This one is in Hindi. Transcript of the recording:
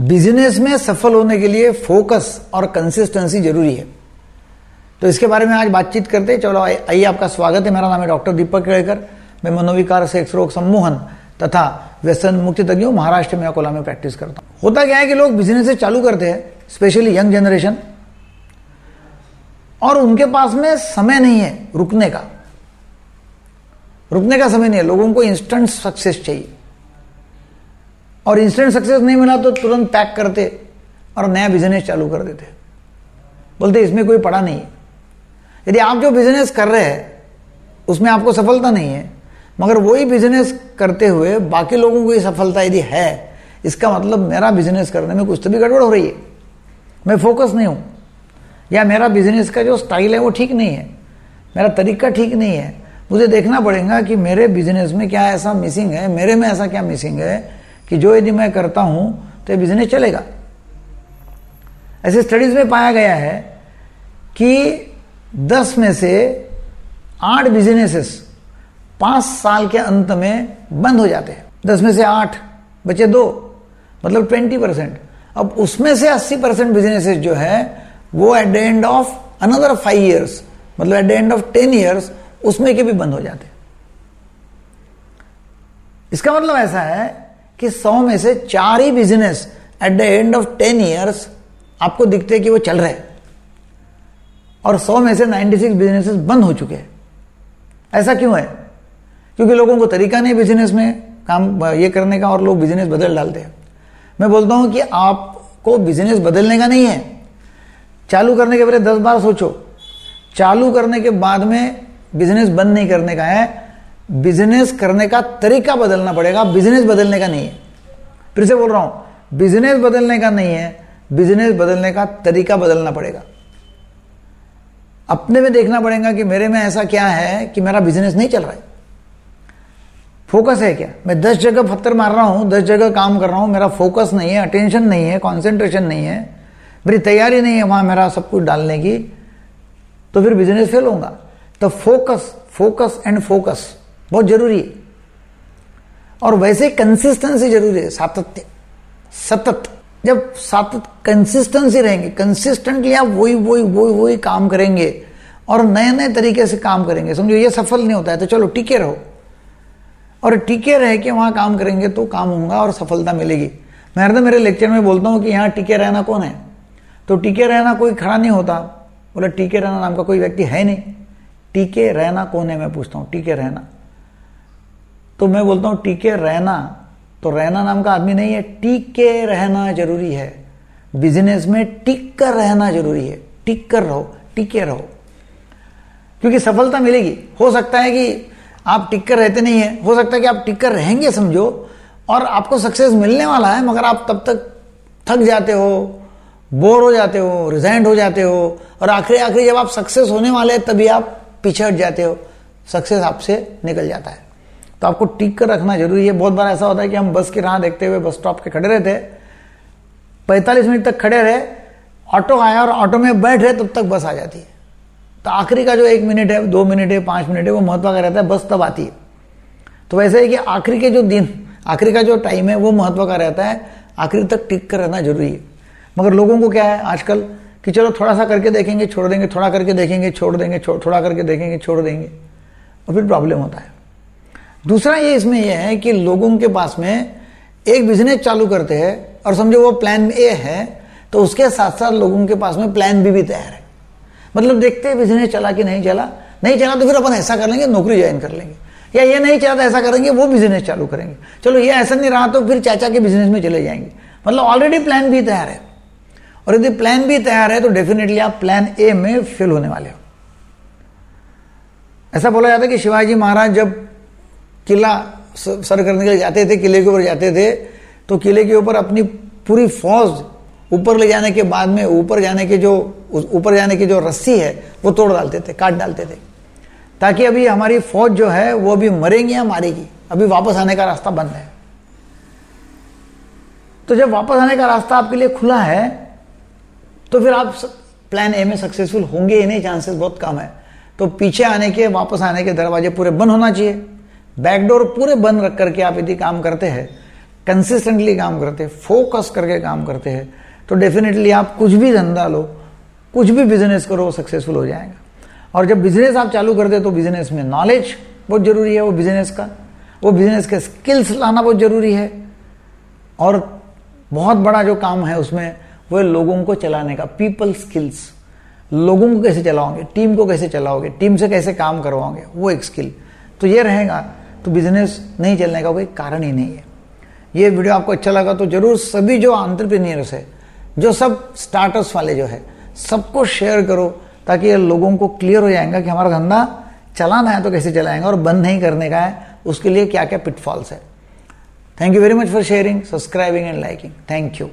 बिज़नेस में सफल होने के लिए फोकस और कंसिस्टेंसी ज़रूरी है। तो इसके बारे में आज बातचीत करते हैं। चलो, आइए आपका स्वागत है। मेरा नाम है डॉक्टर दीपक केड़कर मैं मनोविकार से रोग सम्मोहन तथा व्यसन मुक्ति तज्ञों महाराष्ट्र में अकोला में प्रैक्टिस करता हूँ। होता क्या है कि लोग बिज़नेस चालू करते हैं स्पेशली यंग जनरेशन और उनके पास में समय नहीं है रुकने का। रुकने का समय नहीं है। लोगों को इंस्टेंट सक्सेस चाहिए। और इंस्टेंट सक्सेस नहीं मिला तो तुरंत पैक करते और नया बिज़नेस चालू कर देते। बोलते, इसमें कोई पड़ा नहीं है। यदि आप जो बिज़नेस कर रहे हैं, उसमें आपको सफलता नहीं है, मगर वही बिज़नेस करते हुए बाकी लोगों को ये सफलता यदि है, इसका मतलब मेरा बिज़नेस करने में कुछ तो भी गड़बड़ हो रही है। मैं फोकस नहीं हूँ। या मेरा बिज़नेस का जो स्टाइल है वो ठीक नहीं है। मेरा तरीका ठीक नहीं है। मुझे देखना पड़ेगा कि मेरे बिज़नेस में क्या ऐसा मिसिंग है, मेरे में ऐसा क्या मिसिंग है कि जो यदि मैं करता हूँ तो बिज़नेस चलेगा। ऐसे स्टडीज़ में पाया गया है कि दस में से आठ बिजनेसेस पाँच साल के अंत में बंद हो जाते हैं। दस में से आठ, बचे दो मतलब ट्वेंटी परसेंट अब उसमें से अस्सी परसेंट बिजनेसेस जो है, वो at the end of another five years मतलब at the end of ten years उसमें के भी बंद हो जाते हैं। इसका मतलब ऐसा है कि सौ में से चार ही business at the end of ten years आपको दिखते हैं कि वो चल रहे और सौ में से नाइन्टी सिक्स बिज़नेस बंद हो चुके हैं। ऐसा क्यों है? क्योंकि लोगों को तरीका नहीं बिज़नेस में काम, ये करने का और लोग बिज़नेस बदल डालते हैं। मैं बोलता हूँ कि आपको बिज़नेस बदलने का नहीं है। चालू करने के पहले दस बार सोचो। चालू करने के बाद में बिज़नेस बंद नहीं करने का है। बिज़नेस करने का तरीका बदलना पड़ेगा। बिज़नेस बदलने का नहीं है। फिर से बोल रहा हूँ, बिज़नेस बदलने का नहीं है, बिज़नेस बदलने का तरीका बदलना पड़ेगा। अपने में देखना पड़ेगा कि मेरे में ऐसा क्या है कि मेरा बिज़नेस नहीं चल रहा है। फोकस है क्या? मैं दस जगह पत्थर मार रहा हूँ, दस जगह काम कर रहा हूँ, मेरा फोकस नहीं है, अटेंशन नहीं है कॉन्सेंट्रेशन नहीं है, मेरी तैयारी नहीं है वहाँ मेरा सब कुछ डालने की तो फिर बिज़नेस फेल होगा तो फोकस फोकस एंड फोकस बहुत ज़रूरी है। और वैसे कंसिस्टेंसी ज़रूरी है, सातत्य, सतत। जब सातत कंसिस्टेंसी रहेंगे कंसिस्टेंटली आप वही वही वही वही काम करेंगे और नए नए तरीके से काम करेंगे। समझो, ये सफल नहीं होता है तो चलो, टिके रहो। और टिके रह के वहाँ काम करेंगे तो काम होगा और सफलता मिलेगी। मैं हरदम मेरे लेक्चर में बोलता हूँ कि यहाँ टिके रहना कौन है? तो टिके रहना कोई खड़ा नहीं होता। बोला, टिके रहना नाम का कोई व्यक्ति है नहीं। टिके रहना कौन है? मैं पूछता हूँ, टिके रहना तो मैं बोलता हूँ, टीके रहना। तो रहना नाम का आदमी नहीं है। टीके रहना ज़रूरी है। बिज़नेस में टिक कर रहना ज़रूरी है। टिक कर रहो, टिके रहो। क्योंकि सफलता मिलेगी। हो सकता है कि आप टिक कर रहते नहीं है। हो सकता है कि आप टिक कर रहेंगे, समझो, और आपको सक्सेस मिलने वाला है, मगर आप तब तक थक जाते हो बोर हो जाते हो रिजाइंड हो जाते हो, और आखिरी आखिरी जब आप सक्सेस होने वाले हैं, तभी आप पीछे हट जाते हो। सक्सेस आपसे निकल जाता है। तो आपको टिक कर रखना ज़रूरी है। बहुत बार ऐसा होता है कि हम बस की राह देखते हुए बस स्टॉप के खड़े रहते पैंतालीस मिनट तक खड़े रहे, ऑटो आया और ऑटो में बैठ रहे, तब तक बस आ जाती है। तो आखिरी का जो एक मिनट है, दो मिनट है, पाँच मिनट है, वो महत्व का रहता है, बस तब आती है। तो वैसे है कि आखिरी के जो दिन, आखिरी का जो टाइम है, वो महत्व का रहता है। आखिरी तक टिक कर रहना ज़रूरी है। मगर लोगों को क्या है आजकल कि चलो थोड़ा सा करके देखेंगे, छोड़ देंगे, थोड़ा करके देखेंगे, छोड़ देंगे थोड़ा करके देखेंगे, छोड़ देंगे, और फिर प्रॉब्लम होता है। दूसरा ये इसमें यह है कि लोगों के पास में एक बिज़नेस चालू करते हैं और समझो वो प्लान ए है तो उसके साथ साथ लोगों के पास में प्लान बी भी तैयार है। मतलब देखते हैं बिज़नेस चला कि नहीं चला। नहीं चला तो फिर अपन ऐसा कर लेंगे, नौकरी ज्वाइन कर लेंगे। या ये नहीं चला तो ऐसा करेंगे, वो बिज़नेस चालू करेंगे। चलो ये ऐसा नहीं रहा तो फिर चाचा के बिज़नेस में चले जाएँगे। मतलब ऑलरेडी प्लान भी तैयार है। और यदि प्लान भी तैयार है तो डेफिनेटली आप प्लान ए में फेल होने वाले हो। ऐसा बोला जाता है कि शिवाजी महाराज जब किला सर करने के लिए जाते थे, किले के ऊपर जाते थे तो किले के ऊपर अपनी पूरी फौज ऊपर ले जाने के बाद में, ऊपर जाने के जो ऊपर जाने की जो रस्सी है, वो तोड़ डालते थे, काट डालते थे। ताकि अभी हमारी फौज जो है, वो अभी मरेंगी या मारेगी, अभी वापस आने का रास्ता बंद है। तो जब वापस आने का रास्ता आपके लिए खुला है तो फिर आप प्लान ए में सक्सेसफुल होंगे ही नहीं चांसेस बहुत कम है। तो पीछे आने के, वापस आने के दरवाजे पूरे बंद होना चाहिए। बैकडोर पूरे बंद रख करके आप यदि काम करते हैं कंसिस्टेंटली काम करते हैं फोकस करके काम करते हैं तो डेफिनेटली आप कुछ भी धंधा लो, कुछ भी बिज़नेस करो सक्सेसफुल हो जाएगा। और जब बिज़नेस आप चालू कर दे तो बिज़नेस में नॉलेज बहुत ज़रूरी है वो बिज़नेस का। वो बिज़नेस के स्किल्स लाना बहुत ज़रूरी है। और बहुत बड़ा जो काम है उसमें, वो लोगों को चलाने का पीपल स्किल्स लोगों को कैसे चलाओगे टीम को कैसे चलाओगे टीम से कैसे काम करवाओगे, वो एक स्किल तो ये रहेगा तो बिज़नेस नहीं चलने का कोई कारण ही नहीं है। ये वीडियो आपको अच्छा लगा तो ज़रूर सभी जो आंट्रप्रीनियर्स है, जो सब स्टार्टअप्स वाले जो है, सबको शेयर करो ताकि लोगों को क्लियर हो जाएगा कि हमारा धंधा चलाना है तो कैसे चलाएँगे और बंद नहीं करने का है, उसके लिए क्या क्या पिटफॉल्स है। Thank you very much for sharing subscribing and liking thank you